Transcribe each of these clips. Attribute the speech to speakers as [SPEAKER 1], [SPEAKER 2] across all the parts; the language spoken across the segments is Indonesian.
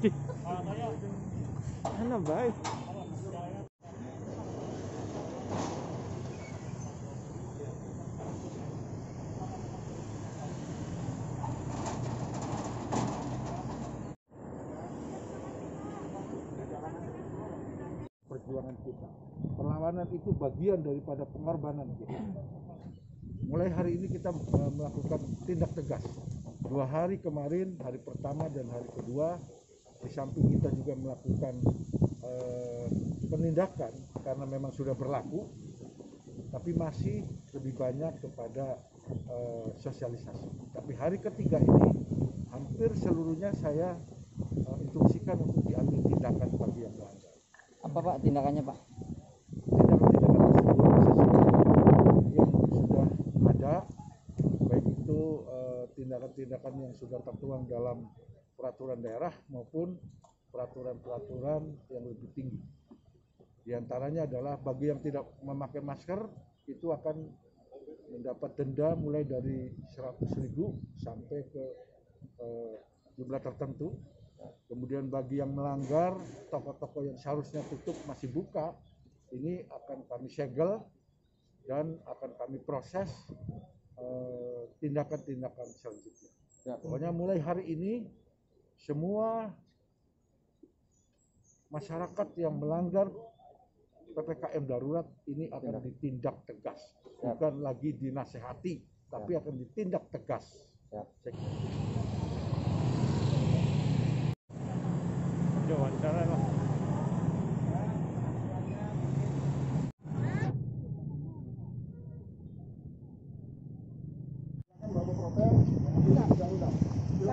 [SPEAKER 1] Perjuangan kita. Perlawanan itu bagian daripada pengorbanan kita. Mulai hari ini kita eh, melakukan tindak tegas. Dua hari kemarin, hari pertama dan hari kedua, di samping kita juga melakukan eh, penindakan karena memang sudah berlaku, tapi masih lebih banyak kepada eh, sosialisasi. Tapi hari ketiga ini hampir seluruhnya saya eh, instruksikan untuk diambil tindakan bagi yang melanggar
[SPEAKER 2] Apa Pak tindakannya Pak?
[SPEAKER 1] tindakan-tindakan tersebut sesuai yang sudah ada baik itu eh, tindakan-tindakan yang sudah tertuang dalam peraturan daerah maupun peraturan-peraturan yang lebih tinggi. Di antaranya adalah bagi yang tidak memakai masker itu akan mendapat denda mulai dari 100.000 sampai ke eh, jumlah tertentu. Kemudian bagi yang melanggar toko-toko yang seharusnya tutup masih buka, ini akan kami segel dan akan kami proses eh, tindakan-tindakan selanjutnya. Pokoknya mulai hari ini semua masyarakat yang melanggar PPKM darurat ini akan ditindak tegas, bukan lagi dinasehati, tapi akan ditindak tegas.
[SPEAKER 3] Lah.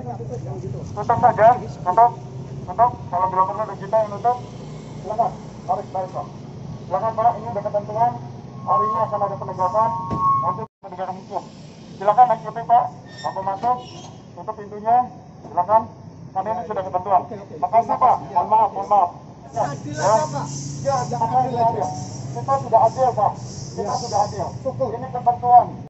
[SPEAKER 4] Tutup saja tutup tutup. Kalau bila perlu kita yang nutup silakan tarik tarik pak. Silakan pak ini ada ketentuan. Hari ini akan ada penegakan nanti penegakan hukum. Silakan ikuti pak. Sampai masuk tutup pintunya. Silakan. Karena ini sudah ketentuan. Makasih pak. Mohon maaf mohon maaf. Ya, ya. ya, adil kita sudah adil pak. Kita sudah adil. Ini ketentuan